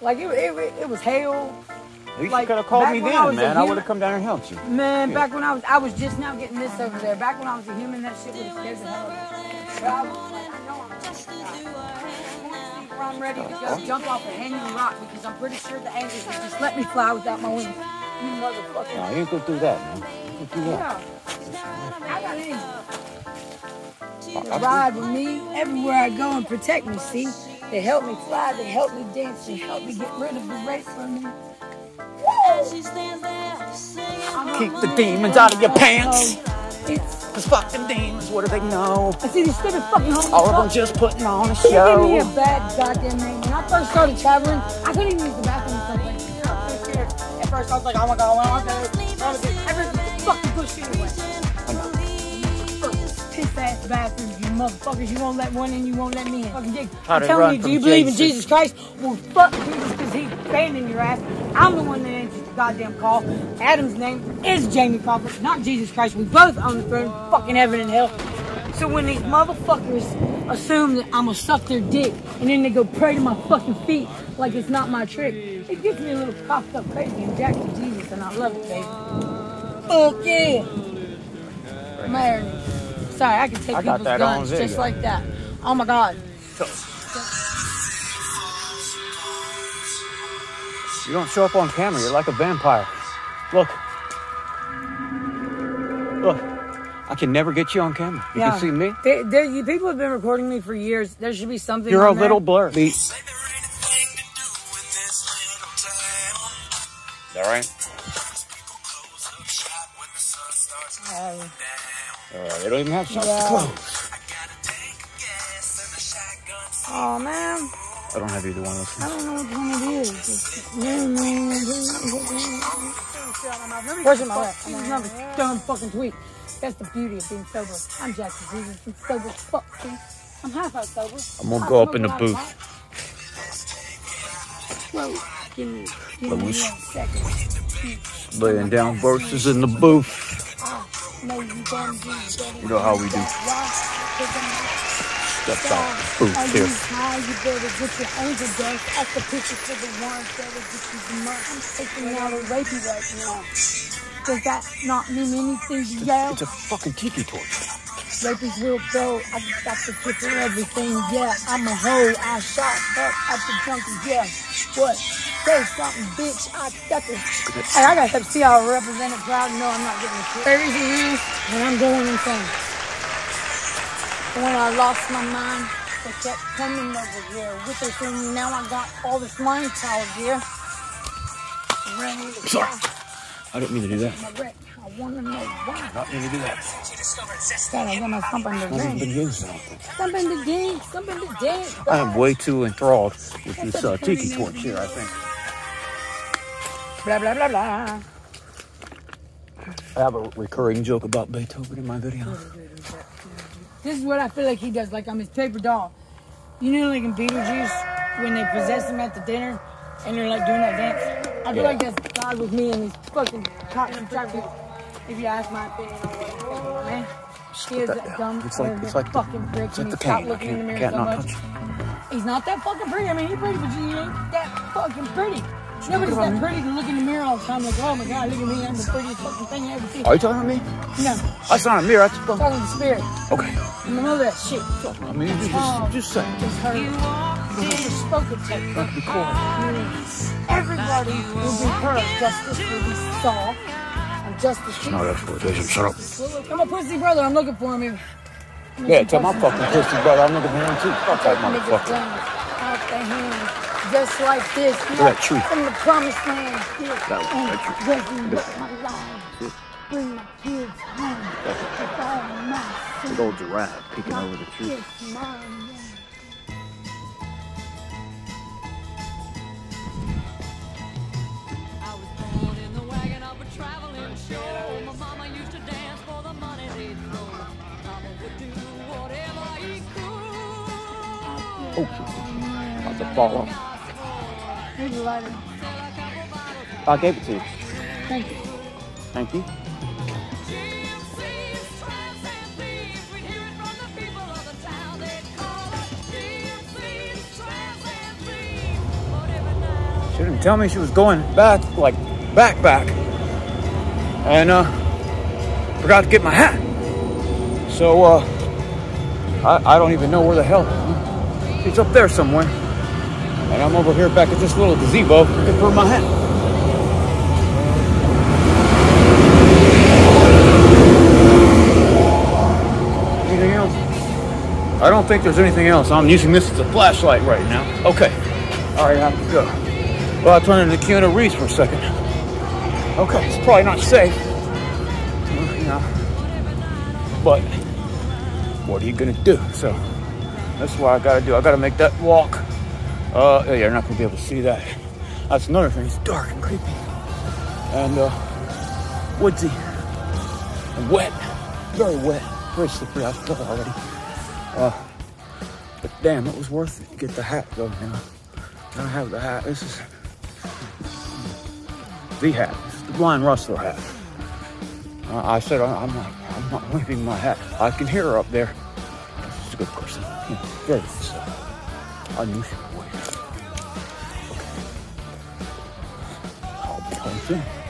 Like it, it, it was hell. You Like, could have called me I then, a man. I would have come down and helped you. Man, Yeah. back when I was, I was just now getting this over there. Back when I was a human, that shit would have scared the hell out of me. But I was I know I'm not gonna die. I'm ready to go jump off a hanging rock because I'm pretty sure the angels would just let me fly without my wings. You motherfucker. No, you ain't gonna do that, man. You ain't gonna do that. Yeah. I got angels. Ride with me everywhere I go and protect me, see? They help me fly, they help me dance, they help me get rid of the race from me. Keep the demons out of your pants. Oh, it's, Cause fuck them demons, what do they know? I see these stupid fucking homies. All of them just putting on a show. They give me a show. bad goddamn name. When I first started traveling, I couldn't even use the bathroom or something. I was so scared. At first, I was like, oh my god, well, okay. Everything's fucking pushed anyway. Piss ass you motherfuckers. You won't let one in, you won't let me in. Fucking dick. I'm telling you, do you believe in Jesus Christ? Well, fuck Jesus because he's standing your ass. I'm the one that answers the goddamn call. Adam's name is Jamie Crawford, not Jesus Christ. We both own the throne, fucking heaven and hell. So when these motherfuckers assume that I'm gonna suck their dick and then they go pray to my fucking feet like it's not my trick, it gets me a little cocked up crazy and jacked to Jesus and I love it, baby. Fuck yeah. Married. Sorry, I can take I got people's that guns just video. like that. Oh my god. You don't show up on camera, you're like a vampire. Look. Look. I can never get you on camera. You can see me. They, there, you, people have been recording me for years. There should be something. You're a there. little blur. Be- All right. Uh, they don't even have shots Yeah. to close. oh man, I don't have either one of those. I don't know which one it is. Where's my? This is another dumb fucking tweet. That's the beauty of being sober. I'm Jack Jesus. I'm sober as fuck. I'm half out sober. I'm gonna go up in the booth. out of pot. Whoa, give me, give me one second. Laying down verses in the booth. You don't do that. You know how we do. Step out. the Booth here. you high? You better get your angel dust. That's the picture for the ones that'll get the money. I'm taking out a rapey right now. Does that not mean anything to y'all? It's a fucking tiki torch. Rapists will go. I just got the tip for everything. Yeah, I'm a hoe. I shot up at the junkie. Yeah, what? Say something, bitch. I got. Hey, I got to see y'all represented proud. No, I'm not getting. Crazy man, and I'm going insane. When I lost my mind, they kept coming over here with this thing. Now I got all this mind power here. Ready to Sorry. I didn't mean to do that. My. I want to know why. Not mean to do that. God, I got my stump in the Hasn't ring. been used, I don't think. Stump in the game. Stump in the game. I am way too enthralled with this uh, tiki torch here, I think. Blah, blah, blah, blah. I have a recurring joke about Beethoven in my video. This is what I feel like he does, like I'm his paper doll. You know, like in Beetlejuice, when they possess him at the dinner and they're like doing that dance? I feel Yeah. like that's God with me and these fucking cops and traffic. If you ask my opinion on what he's thinking, man. He is that that dumb, It's like- it's like the- fucking prick. It's like the he. I looking in the can't, mirror can't so not much. touch. He's not that fucking pretty. I mean, he's pretty, but he ain't that fucking pretty. Nobody's that pretty to look in the mirror all the time like, oh my god, look at me, I'm the prettiest fucking thing you ever seen. Are you talking to me? No, That's not a mirror, that's a phone. talking to spirit. Okay. I know that shit. I mean, you just, just say. Just heard. Just spoke it to Everybody will be heard. Justice will be saw. And justice No, will that's what it is. Shut up. I'm a pussy brother. I'm looking for him. here. Yeah, tell my fucking pussy brother I'm looking for him too. Fuck that Niggas motherfucker. done out the hand. Just like this. Look that tree. From the promised land. Here. That one, that tree. Blessing with my life. Bring my kids home. With all my Big old giraffe peeking over the tree. Kiss mine. yeah. I was born in the wagon of a traveling show. My mama used to dance for the money they'd throw. Papa would do whatever he could. Oh, shit. About to fall off. Here's a lighter. I gave it to you. Thank you. Thank you. Gypsies tramps and thieves. We'd hear it from the people of the town. They'd call us Gypsies tramps and thieves. But every night She didn't tell me she was going back, like back, back. And uh, forgot to get my hat. So uh, I, I don't even know where the hell. It's up there somewhere. And I'm over here back at this little gazebo looking for my hat. Anything else? I don't think there's anything else. I'm using this as a flashlight right now. Okay. All right, I have to go. Well, I'll turn into Keanu Reeves for a second. Okay, it's probably not safe. But what are you gonna do? So that's what I gotta do. I gotta make that walk. Uh, yeah, you're not gonna be able to see that. That's another thing. It's dark and creepy, and uh, woodsy, and wet, very wet, very slippery. I feel already. Uh, but damn, it was worth it to get the hat though. Know, I have the hat. This is the hat. This is the blind rustler hat. Uh, I said I'm not. I'm not waving my hat. I can hear her up there. She's a good person. Yeah, very good stuff. I knew she would wave. Okay. I'll point in.